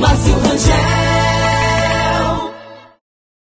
mas